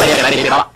来点，来点，别打了。